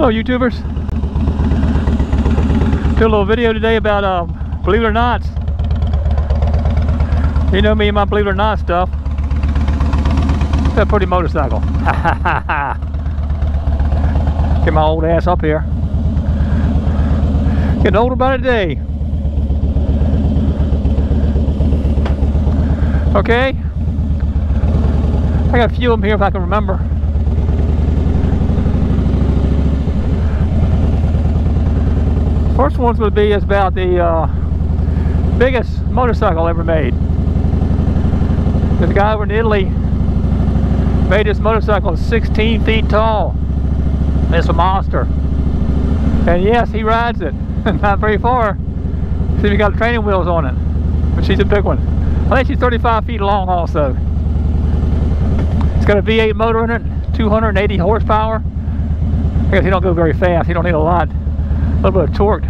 Hello YouTubers. Do a little video today about uh, believe it or not. You know me and my believe it or not stuff. A pretty motorcycle. Get my old ass up here. Getting older by the day. Okay. I got a few of them here if I can remember. First one's going to be is about the uh, biggest motorcycle ever made. This guy over in Italy made this motorcycle 16 feet tall. It's a monster. And yes, he rides it. Not very far. See, he got training wheels on it. But she's a big one. I think she's 35 feet long also. It's got a V8 motor in it, 280 horsepower. I guess he don't go very fast. He don't need a lot a little bit of torque.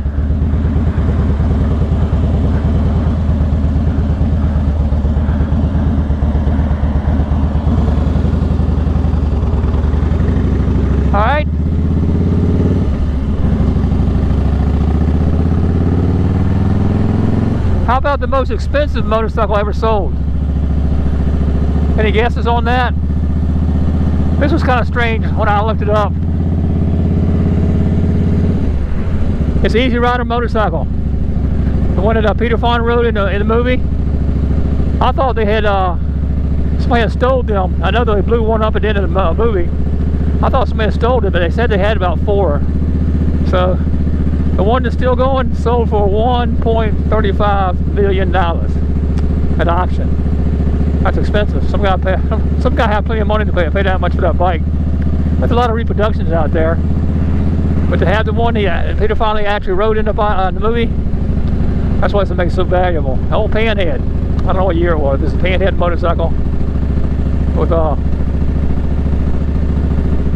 All right. How about the most expensive motorcycle ever sold? Any guesses on that? This was kind of strange when I looked it up. It's Easy Rider motorcycle. The one that uh, Peter Fonda rode in the, in the movie. I thought they had, uh, somebody had stole them. I know they blew one up at the end of the uh, movie. I thought somebody had stole it, but they said they had about four. So, the one that's still going sold for $1.35 million at auction. That's expensive. Some guy pay, some guy had plenty of money to pay, pay that much for that bike. There's a lot of reproductions out there. But to have the one he, uh, Peter Fonda actually rode in the, uh, the movie, that's why it makes it so valuable. The old Panhead, I don't know what year it was. This is a Panhead motorcycle with uh,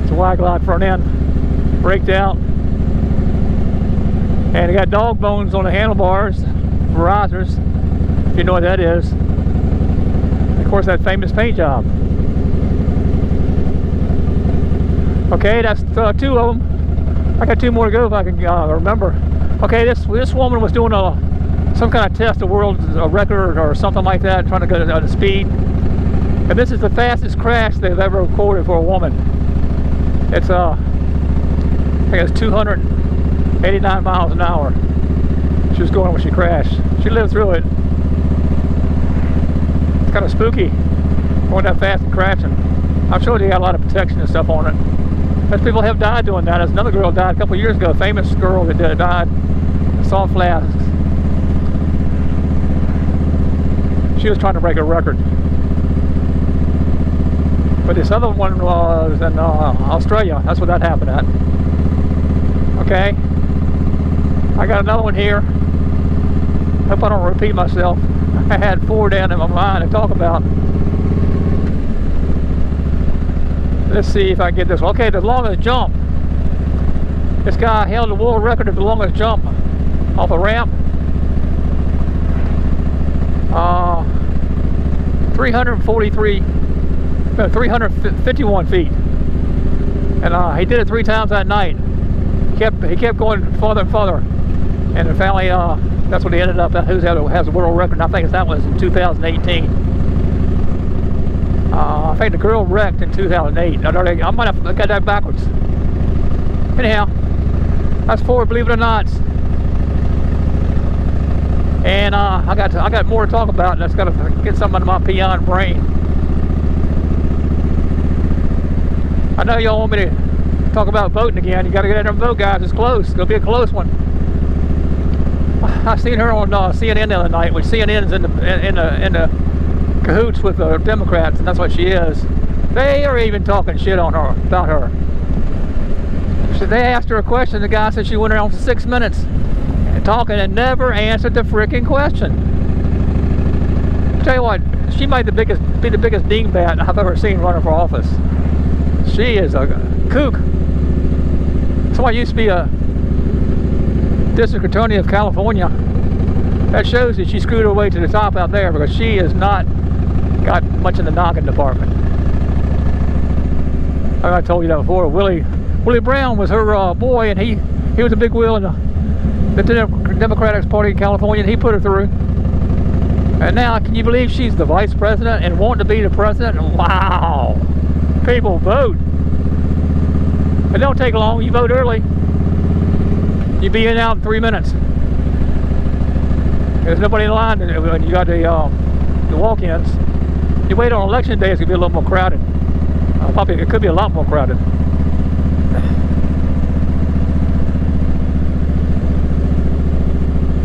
it's a wide glide front end, braked out, and it got dog bones on the handlebars, risers, if you know what that is. Of course, that famous paint job. Okay, that's uh, two of them. I got two more to go if I can uh, remember. Okay, this this woman was doing a some kind of test, a world a record or something like that, trying to go to, uh, speed. And this is the fastest crash they've ever recorded for a woman. It's uh, I think it's 289 miles an hour. She was going when she crashed. She lived through it. It's kind of spooky going that fast and crashing. I'm sure they got a lot of protection and stuff on it. As people have died doing that. There's another girl died a couple years ago, famous girl that died, salt flats. She was trying to break a record. But this other one was in uh, Australia. That's what that happened at. Okay. I got another one here. Hope I don't repeat myself. I had four down in my mind to talk about. Let's see if I get this. Okay, the longest jump. This guy held the world record of the longest jump off a ramp. Uh, 343, no, 351 feet. And uh, he did it three times that night. He kept, he kept going farther and farther. And finally, uh, that's what he ended up, who has the world record. And I think that was in 2018. Uh, I think the girl wrecked in 2008. I I might have got that backwards. Anyhow, that's four, believe it or not. And uh, I got to, I got more to talk about. That's got to get something out of my peon brain. I know y'all want me to talk about voting again. You got to get in there and vote, guys. It's close. It's gonna be a close one. I seen her on uh, CNN the other night. When CNN's in the in the in the cahoots with the Democrats, and that's what she is. They are even talking shit on her, about her. So they asked her a question, the guy said she went around for six minutes and talking and never answered the freaking question. I'll tell you what, she might the biggest, be the biggest dingbat I've ever seen running for office. She is a kook. Somebody used to be a district attorney of California. That shows that she screwed her way to the top out there because she is not got much in the noggin department. I told you that before. Willie Willie Brown was her uh, boy, and he he was a big wheel in the, the Democratic Party in California, and he put her through. And now, can you believe she's the vice president and wanting to be the president? Wow! People vote. It don't take long. You vote early. You be in and out in three minutes. There's nobody in line when you got the um, the walk-ins. You wait on election day, it's gonna be a little more crowded. Uh, probably it could be a lot more crowded.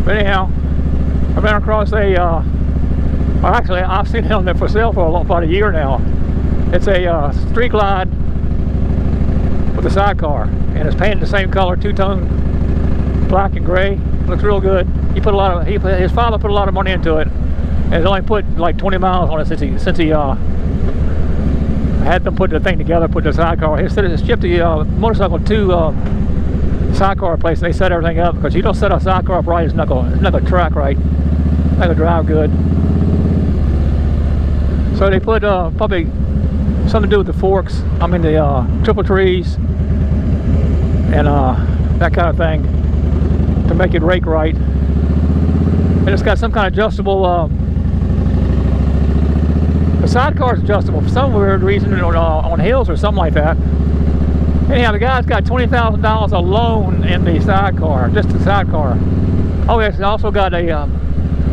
But anyhow, I ran across a. Uh, well, actually, I've seen it on there for sale for about a year now. It's a uh, street glide with a sidecar, and it's painted the same color, two-tone, black and gray. Looks real good. He put a lot of he his father put a lot of money into it, and he's only put like 20 miles on it since he since he uh, had them put the thing together, put the sidecar. He said it shipped the uh, motorcycle to uh, sidecar place, and they set everything up because you don't set a sidecar up right, it's not gonna it's not gonna track right, it's not gonna drive good. So they put uh, probably something to do with the forks. I mean the uh, triple trees and uh, that kind of thing to make it rake right. And it's got some kind of adjustable. The sidecar is adjustable for some weird reason on, uh, on hills or something like that. Anyhow, the guy's got twenty thousand dollars alone in the sidecar, just the sidecar. Oh, it's also got a. Um,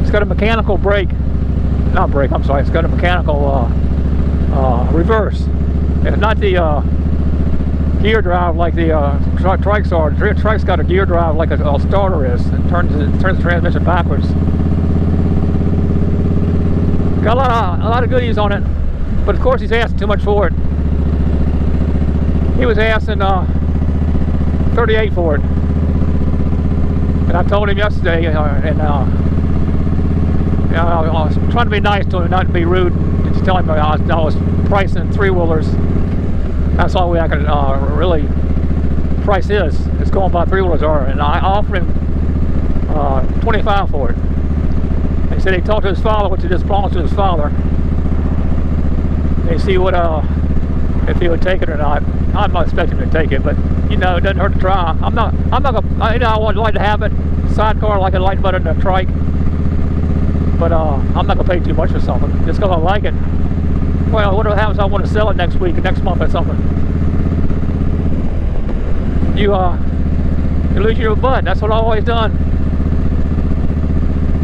it's got a mechanical brake not brake, I'm sorry, it's got a mechanical uh, uh, reverse. It's not the uh, gear drive like the uh, trikes are. The trike's got a gear drive like a, a starter is. It turns, it turns the transmission backwards. Got a lot, of, a lot of goodies on it, but of course he's asking too much for it. He was asking uh, 38 for it. And I told him yesterday, uh, and uh, I was trying to be nice to him, not to be rude. Just tell him I was, I was pricing three wheelers. That's all way I could uh, really price is. It's going by three wheelers are, and I offered him uh, 25 for it. Said he talked to his father, which he just belongs to his father. They see what uh, if he would take it or not. I'm not expecting him to take it, but you know, it doesn't hurt to try. I'm not. I'm not gonna. I, you know, I would like to have it sidecar like a light button and a trike but uh, I'm not gonna pay too much for something just because I like it. Well, what happens? I want to sell it next week, next month, or something. You uh, you lose your butt. That's what I've always done.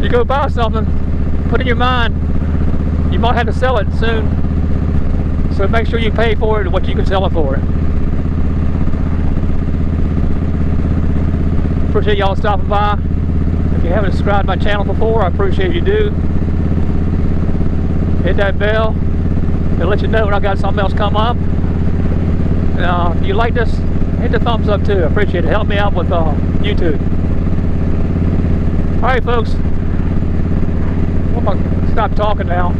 You go buy something, put in your mind, you might have to sell it soon. So make sure you pay for it what you can sell it for. Appreciate y'all stopping by. If you haven't subscribed my channel before, I appreciate you do. Hit that bell. It'll let you know when I got something else come up. Uh, if you like this, hit the thumbs up too. I appreciate it. Help me out with uh, YouTube. All right, folks. Stop talking now.